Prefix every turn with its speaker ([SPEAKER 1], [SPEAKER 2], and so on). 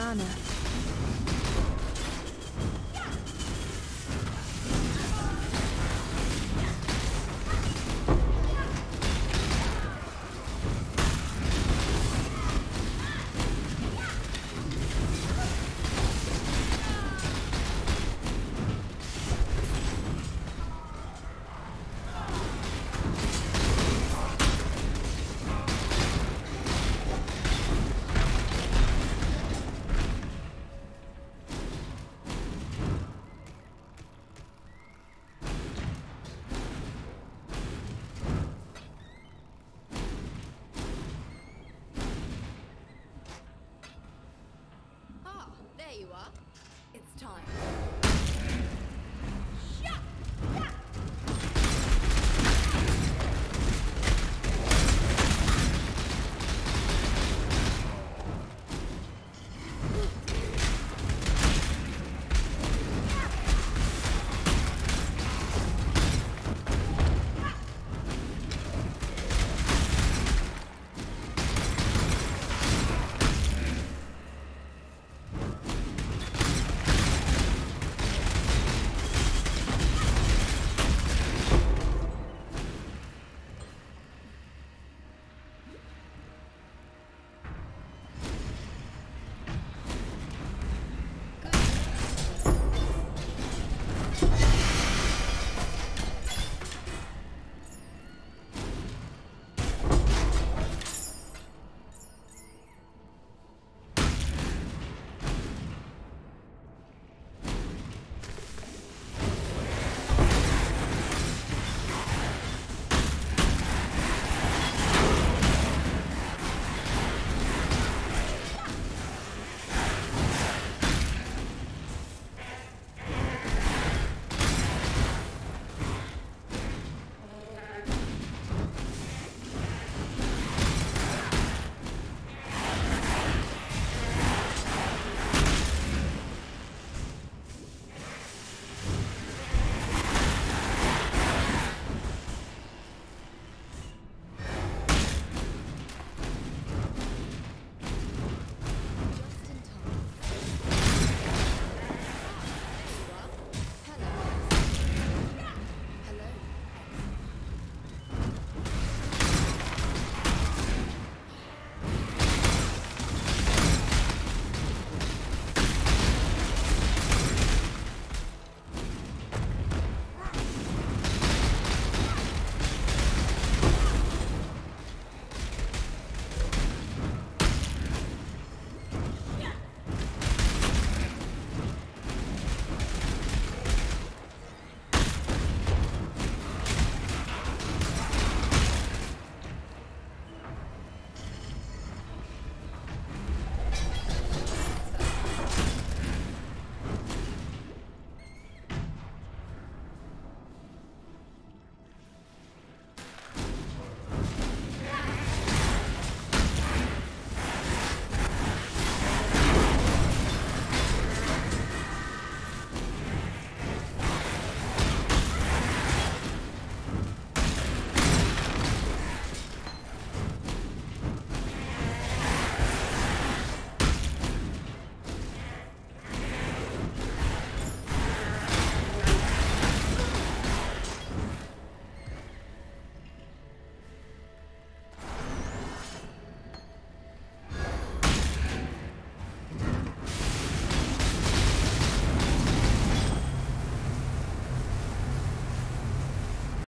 [SPEAKER 1] mana.
[SPEAKER 2] You are. It's time.